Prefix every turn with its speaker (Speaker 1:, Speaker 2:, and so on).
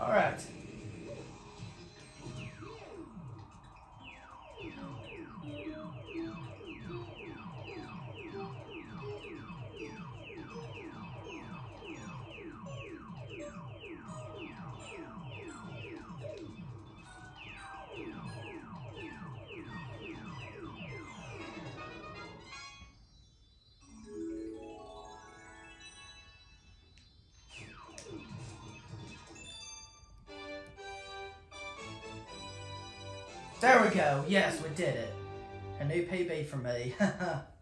Speaker 1: All right. There we go. Yes, we did it. A new PB for me.